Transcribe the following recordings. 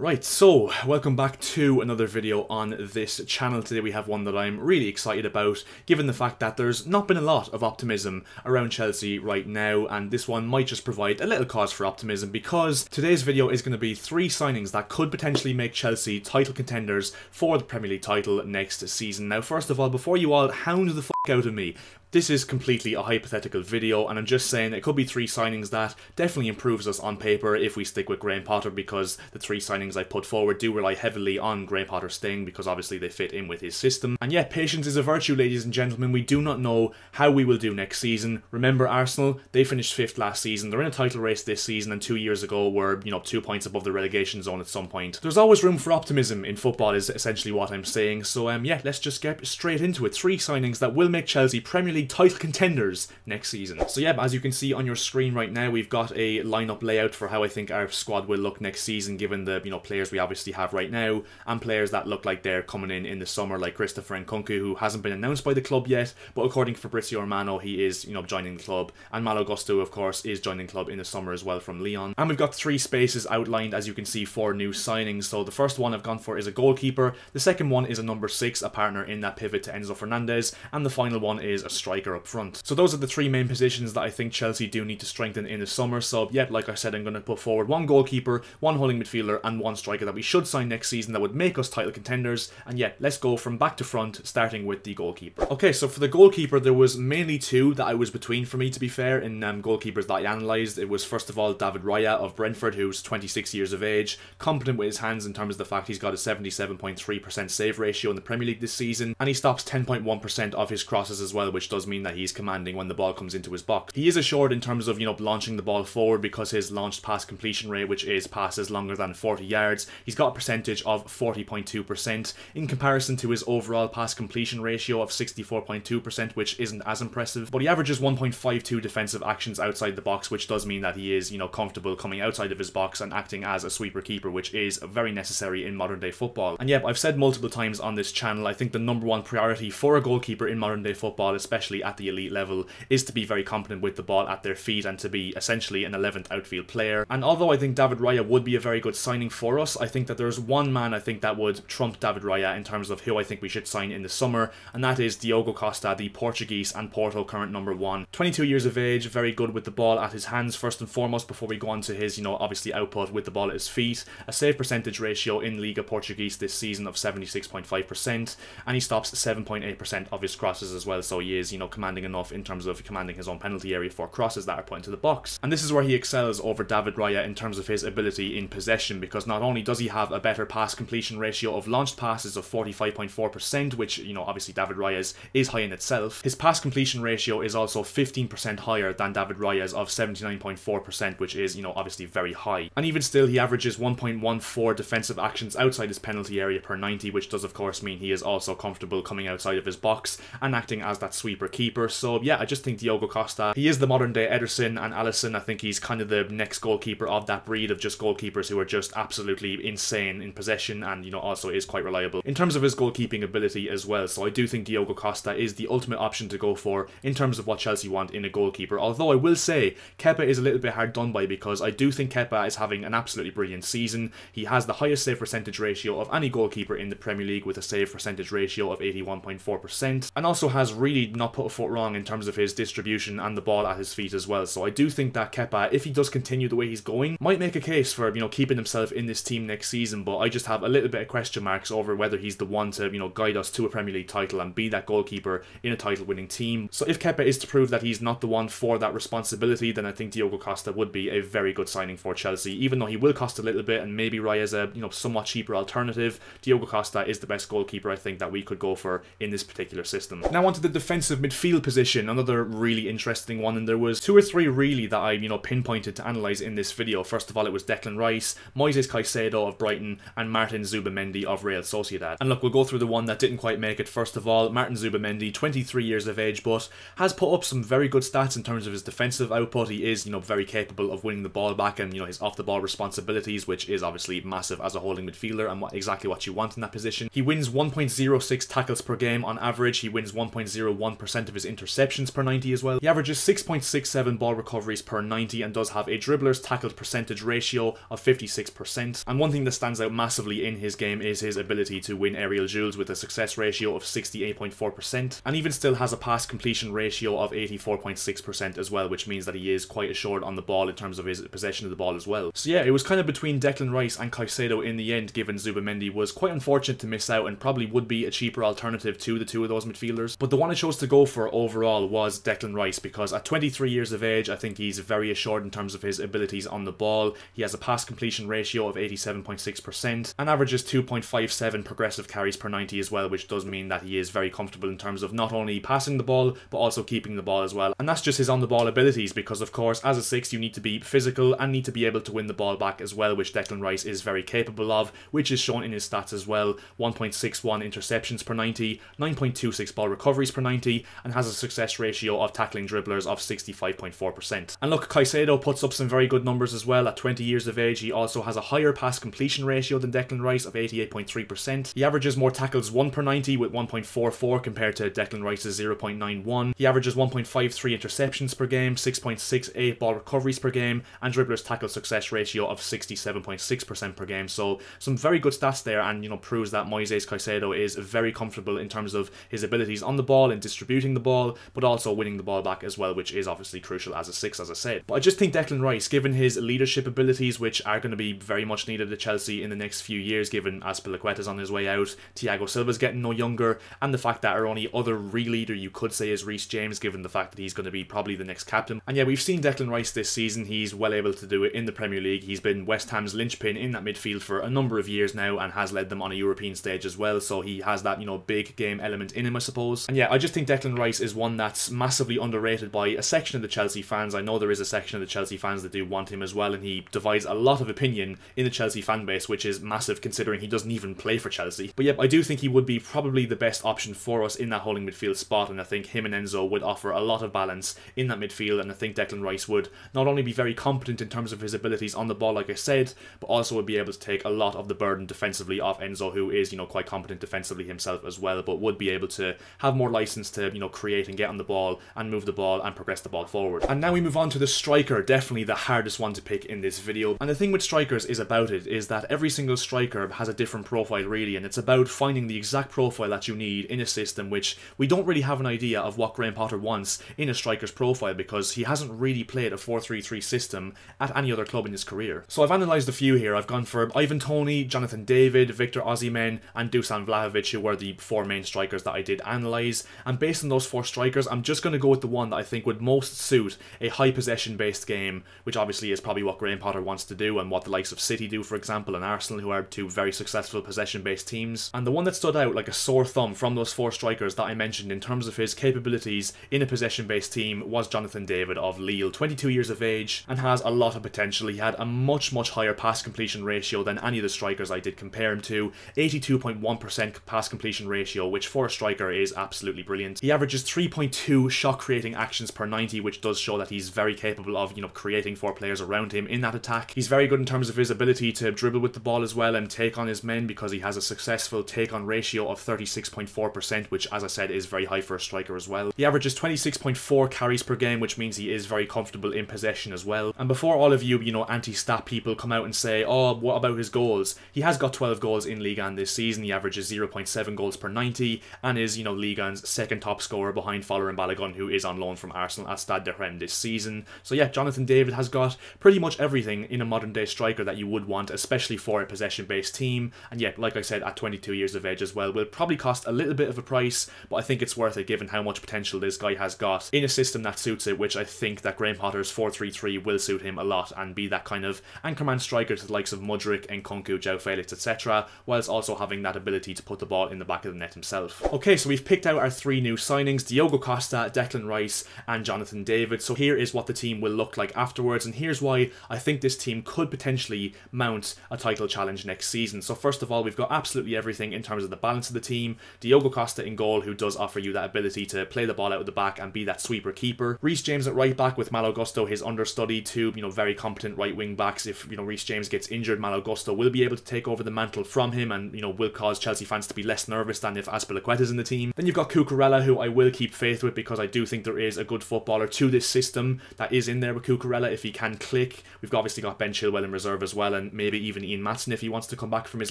Right, so welcome back to another video on this channel. Today we have one that I'm really excited about, given the fact that there's not been a lot of optimism around Chelsea right now, and this one might just provide a little cause for optimism because today's video is going to be three signings that could potentially make Chelsea title contenders for the Premier League title next season. Now, first of all, before you all hound the out of me this is completely a hypothetical video, and I'm just saying it could be three signings that definitely improves us on paper if we stick with Graham Potter, because the three signings I put forward do rely heavily on Graham Potter staying, because obviously they fit in with his system. And yet, patience is a virtue, ladies and gentlemen. We do not know how we will do next season. Remember, Arsenal, they finished fifth last season. They're in a title race this season, and two years ago were, you know, two points above the relegation zone at some point. There's always room for optimism in football, is essentially what I'm saying. So, um, yeah, let's just get straight into it. Three signings that will make Chelsea Premier League title contenders next season. So yeah, as you can see on your screen right now, we've got a lineup layout for how I think our squad will look next season, given the you know players we obviously have right now, and players that look like they're coming in in the summer, like Christopher Nkunku, who hasn't been announced by the club yet, but according to Fabrizio Romano, he is you know joining the club, and Malo Gusto, of course, is joining the club in the summer as well from Lyon. And we've got three spaces outlined, as you can see, for new signings. So the first one I've gone for is a goalkeeper, the second one is a number six, a partner in that pivot to Enzo Fernandez, and the final one is a striker up front. So those are the three main positions that I think Chelsea do need to strengthen in the summer. So, yet, like I said, I'm going to put forward one goalkeeper, one holding midfielder, and one striker that we should sign next season that would make us title contenders. And yet, let's go from back to front, starting with the goalkeeper. Okay, so for the goalkeeper, there was mainly two that I was between for me, to be fair, in um, goalkeepers that I analysed. It was, first of all, David Raya of Brentford, who's 26 years of age, competent with his hands in terms of the fact he's got a 77.3% save ratio in the Premier League this season, and he stops 10.1% of his crosses as well, which does mean that he's commanding when the ball comes into his box. He is assured in terms of, you know, launching the ball forward because his launched pass completion rate, which is passes longer than 40 yards, he's got a percentage of 40.2% in comparison to his overall pass completion ratio of 64.2%, which isn't as impressive. But he averages 1.52 defensive actions outside the box, which does mean that he is, you know, comfortable coming outside of his box and acting as a sweeper keeper, which is very necessary in modern day football. And yep, I've said multiple times on this channel, I think the number one priority for a goalkeeper in modern day football, especially at the elite level, is to be very competent with the ball at their feet and to be essentially an 11th outfield player. And although I think David Raya would be a very good signing for us, I think that there's one man I think that would trump David Raya in terms of who I think we should sign in the summer, and that is Diogo Costa, the Portuguese and Porto current number one. 22 years of age, very good with the ball at his hands first and foremost before we go on to his, you know, obviously output with the ball at his feet. A save percentage ratio in Liga Portuguese this season of 76.5%, and he stops 7.8% of his crosses as well, so he is, you know, commanding enough in terms of commanding his own penalty area for crosses that are put into the box. And this is where he excels over David Raya in terms of his ability in possession, because not only does he have a better pass completion ratio of launched passes of 45.4%, which, you know, obviously David Raya's is high in itself, his pass completion ratio is also 15% higher than David Raya's of 79.4%, which is, you know, obviously very high. And even still, he averages 1.14 defensive actions outside his penalty area per 90, which does, of course, mean he is also comfortable coming outside of his box and acting as that sweeper keeper. So, yeah, I just think Diogo Costa, he is the modern day Ederson and Alisson. I think he's kind of the next goalkeeper of that breed of just goalkeepers who are just absolutely insane in possession and, you know, also is quite reliable in terms of his goalkeeping ability as well. So I do think Diogo Costa is the ultimate option to go for in terms of what Chelsea want in a goalkeeper. Although I will say Kepa is a little bit hard done by because I do think Kepa is having an absolutely brilliant season. He has the highest save percentage ratio of any goalkeeper in the Premier League with a save percentage ratio of 81.4% and also has really not put a foot wrong in terms of his distribution and the ball at his feet as well. So I do think that Kepa, if he does continue the way he's going, might make a case for, you know, keeping himself in this team next season, but I just have a little bit of question marks over whether he's the one to, you know, guide us to a Premier League title and be that goalkeeper in a title winning team. So if Kepa is to prove that he's not the one for that responsibility, then I think Diogo Costa would be a very good signing for Chelsea. Even though he will cost a little bit and maybe Raya's a, you know, somewhat cheaper alternative, Diogo Costa is the best goalkeeper I think that we could go for in this particular system. Now onto the defensive midfield position, another really interesting one, and there was two or three really that I, you know, pinpointed to analyse in this video. First of all, it was Declan Rice, Moises Caicedo of Brighton, and Martin Zubimendi of Real Sociedad. And look, we'll go through the one that didn't quite make it. First of all, Martin Zubimendi, 23 years of age, but has put up some very good stats in terms of his defensive output. He is, you know, very capable of winning the ball back and, you know, his off-the-ball responsibilities, which is obviously massive as a holding midfielder and what, exactly what you want in that position. He wins 1.06 tackles per game on average. He wins 1.01% of his interceptions per 90 as well. He averages 6.67 ball recoveries per 90 and does have a dribbler's tackled percentage ratio of 56%. And one thing that stands out massively in his game is his ability to win aerial duels with a success ratio of 68.4%, and even still has a pass completion ratio of 84.6% as well, which means that he is quite assured on the ball in terms of his possession of the ball as well. So yeah, it was kind of between Declan Rice and Caicedo in the end, given Zubimendi was quite unfortunate to miss out and probably would be a cheaper alternative to the two of those midfielders. But the one I chose to go for overall was Declan Rice because at 23 years of age, I think he's very assured in terms of his abilities on the ball. He has a pass completion ratio of 87.6% and averages 2.57 progressive carries per 90 as well, which does mean that he is very comfortable in terms of not only passing the ball but also keeping the ball as well. And that's just his on the ball abilities because, of course, as a six, you need to be physical and need to be able to win the ball back as well, which Declan Rice is very capable of, which is shown in his stats as well 1.61 interceptions per 90, 9.26 ball recoveries per 90, and has a success ratio of tackling dribblers of 65.4%. And look, Caicedo puts up some very good numbers as well. At 20 years of age, he also has a higher pass completion ratio than Declan Rice of 88.3%. He averages more tackles 1 per 90 with 1.44 compared to Declan Rice's 0.91. He averages 1.53 interceptions per game, 6.68 ball recoveries per game, and dribbler's tackle success ratio of 67.6% per game. So some very good stats there and, you know, proves that Moises Caicedo is very comfortable in terms of his abilities on the ball and distributing the ball, but also winning the ball back as well, which is obviously crucial as a six, as I said. But I just think Declan Rice, given his leadership abilities, which are going to be very much needed at Chelsea in the next few years, given Azpilicueta's on his way out, Thiago Silva's getting no younger, and the fact that our only other real leader you could say is Reece James, given the fact that he's going to be probably the next captain. And yeah, we've seen Declan Rice this season. He's well able to do it in the Premier League. He's been West Ham's linchpin in that midfield for a number of years now and has led them on a European stage as well. So he has that, you know, big game element in him, I suppose. And yeah, I just think Declan Rice is one that's massively underrated by a section of the Chelsea fans. I know there is a section of the Chelsea fans that do want him as well, and he divides a lot of opinion in the Chelsea fan base, which is massive considering he doesn't even play for Chelsea. But yeah, I do think he would be probably the best option for us in that holding midfield spot, and I think him and Enzo would offer a lot of balance in that midfield, and I think Declan Rice would not only be very competent in terms of his abilities on the ball, like I said, but also would be able to take a lot of the burden defensively off Enzo, who is, you know, quite competent defensively himself as well, but would be able to have more license to, you know, create and get on the ball and move the ball and progress the ball forward. And now we move on to the striker, definitely the hardest one to pick in this video. And the thing with strikers is about it is that every single striker has a different profile really, and it's about finding the exact profile that you need in a system which we don't really have an idea of what Graham Potter wants in a striker's profile because he hasn't really played a 4-3-3 system at any other club in his career. So I've analysed a few here. I've gone for Ivan Toney, Jonathan David, Victor Osimhen, and Dusan Vlahovic, who were the four main strikers that I did analyse. And based on those four strikers, I'm just going to go with the one that I think would most suit a high possession based game, which obviously is probably what Graham Potter wants to do and what the likes of City do, for example, and Arsenal, who are two very successful possession based teams. And the one that stood out like a sore thumb from those four strikers that I mentioned in terms of his capabilities in a possession based team was Jonathan David of Lille, 22 years of age, and has a lot of potential. He had a much, much higher pass completion ratio than any of the strikers I did compare him to 82.1% pass completion ratio, which for a striker is absolutely brilliant. He averages 3.2 shot creating actions per 90, which does show that he's very capable of, you know, creating for players around him in that attack. He's very good in terms of his ability to dribble with the ball as well and take on his men because he has a successful take on ratio of 36.4%, which as I said is very high for a striker as well. He averages 26.4 carries per game, which means he is very comfortable in possession as well. And before all of you, you know, anti-stat people come out and say, oh, what about his goals? He has got 12 goals in Ligue 1 this season. He averages 0.7 goals per 90 and is, you know, Ligue 1's second top scorer behind Folarin Balogun, who is on loan from Arsenal at Stade de Rennes this season. So yeah, Jonathan David has got pretty much everything in a modern day striker that you would want, especially for a possession based team. And yeah, like I said, at 22 years of age as well, will probably cost a little bit of a price, but I think it's worth it given how much potential this guy has got in a system that suits it, which I think that Graham Potter's 4-3-3 will suit him a lot and be that kind of anchorman striker to the likes of Mudryk, Nkunku, João Felix, etc., whilst also having that ability to put the ball in the back of the net himself. Okay, so we've picked out our three new signings, Diogo Costa, Declan Rice, and Jonathan David. So here is what the team will look like afterwards, and here's why I think this team could potentially mount a title challenge next season. So first of all, we've got absolutely everything in terms of the balance of the team. Diogo Costa in goal, who does offer you that ability to play the ball out of the back and be that sweeper keeper. Reece James at right back with Malo Gusto, his understudy, two you know very competent right wing backs. If you know Reece James gets injured, Malo Gusto will be able to take over the mantle from him, and you know will cause Chelsea fans to be less nervous than if Azpilicueta is in the team. Then you've you've got Cucurella, who I will keep faith with because I do think there is a good footballer to this system that is in there with Cucurella if he can click. We've obviously got Ben Chilwell in reserve as well, and maybe even Ian Maatsen if he wants to come back from his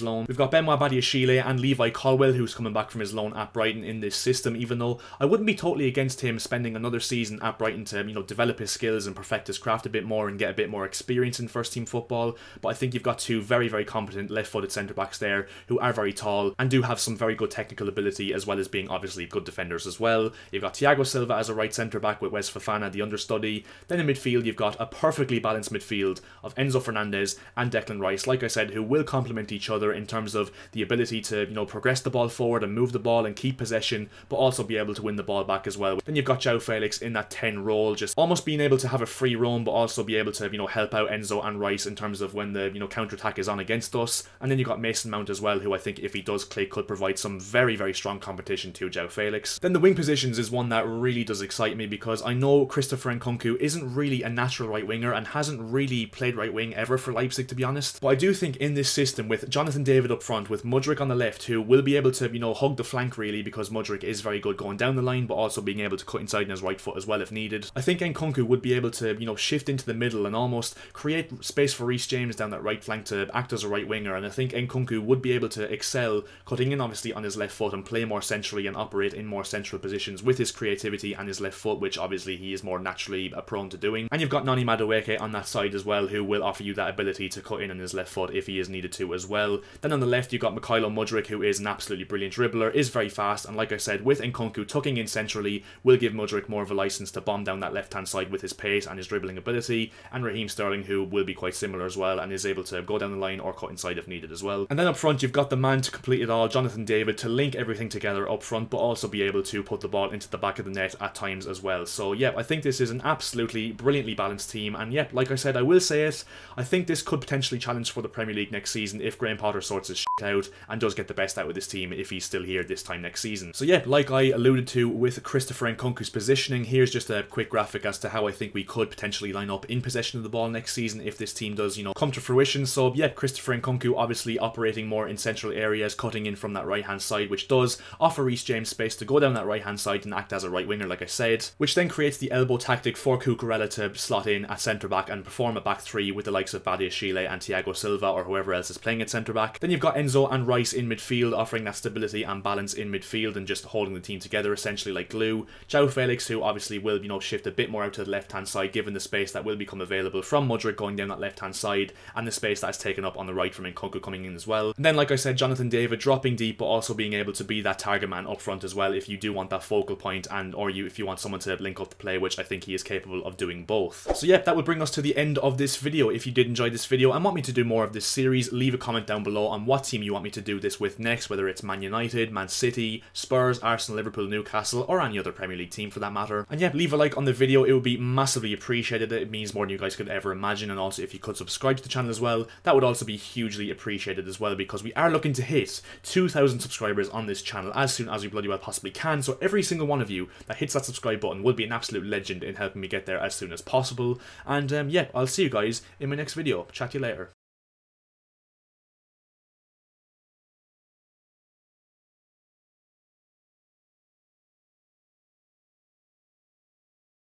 loan. We've got Benoit Badiashile and Levi Colwill, who's coming back from his loan at Brighton in this system, even though I wouldn't be totally against him spending another season at Brighton to, you know, develop his skills and perfect his craft a bit more and get a bit more experience in first team football. But I think you've got two very, very competent left footed centre backs there who are very tall and do have some very good technical ability as well as being obviously good defenders as well. You've got Thiago Silva as a right centre back with Wes Fofana, the understudy. Then in midfield, you've got a perfectly balanced midfield of Enzo Fernandez and Declan Rice, like I said, who will complement each other in terms of the ability to, you know, progress the ball forward and move the ball and keep possession, but also be able to win the ball back as well. Then you've got João Felix in that 10 role, just almost being able to have a free roam, but also be able to, you know, help out Enzo and Rice in terms of when the, you know, counter attack is on against us. And then you've got Mason Mount as well, who I think if he does click could provide some very, very strong competition to João Felix. Then the wing positions is one that really does excite me because I know Christopher Nkunku isn't really a natural right winger and hasn't really played right wing ever for Leipzig, to be honest. But I do think in this system, with Jonathan David up front, with Mudryk on the left, who will be able to, you know, hug the flank really because Mudryk is very good going down the line, but also being able to cut inside in his right foot as well if needed. I think Nkunku would be able to, you know, shift into the middle and almost create space for Reece James down that right flank to act as a right winger. And I think Nkunku would be able to excel cutting in obviously on his left foot and play more centrally and operate in more central positions with his creativity and his left foot, which obviously he is more naturally uh, prone to doing. And you've got Noni Madueke on that side as well, who will offer you that ability to cut in on his left foot if he is needed to as well. Then on the left, you've got Mykhailo Mudryk, who is an absolutely brilliant dribbler, is very fast, and like I said, with Nkunku tucking in centrally, will give Mudryk more of a license to bomb down that left-hand side with his pace and his dribbling ability, and Raheem Sterling, who will be quite similar as well, and is able to go down the line or cut inside if needed as well. And then up front, you've got the man to complete it all, Jonathan David, to link everything together up front, but also be able to put the ball into the back of the net at times as well. So yeah, I think this is an absolutely brilliantly balanced team, and yeah, like I said, I will say it, I think this could potentially challenge for the Premier League next season if Graham Potter sorts his shit out and does get the best out of this team if he's still here this time next season. So yeah, like I alluded to with Christopher Nkunku's positioning, here's just a quick graphic as to how I think we could potentially line up in possession of the ball next season if this team does, you know, come to fruition. So yeah, Christopher Nkunku obviously operating more in central areas, cutting in from that right hand side, which does offer Reece James space to go down that right hand side and act as a right winger, like I said, which then creates the elbow tactic for Cucurella to slot in at centre back and perform a back three with the likes of Badiashile and Thiago Silva or whoever else is playing at centre back. Then you've got Enzo and Rice in midfield, offering that stability and balance in midfield and just holding the team together essentially like glue. João Felix, who obviously will, you know, shift a bit more out to the left hand side given the space that will become available from Mudryk going down that left hand side and the space that is taken up on the right from Nkunku coming in as well. And then, like I said, Jonathan David dropping deep but also being able to be that target man up front as well if you do want that focal point and or you if you want someone to link up the play, which I think he is capable of doing both. So yeah, that would bring us to the end of this video. If you did enjoy this video and want me to do more of this series, leave a comment down below on what team you want me to do this with next, whether it's Man United, Man City, Spurs, Arsenal, Liverpool, Newcastle, or any other Premier League team for that matter. And yeah, leave a like on the video, it would be massively appreciated. It means more than you guys could ever imagine. And also if you could subscribe to the channel as well, that would also be hugely appreciated as well because we are looking to hit 2,000 subscribers on this channel as soon as we bloody well possibly can. So every single one of you that hits that subscribe button would be an absolute legend in helping me get there as soon as possible. And um, yeah, I'll see you guys in my next video. Chat to you later.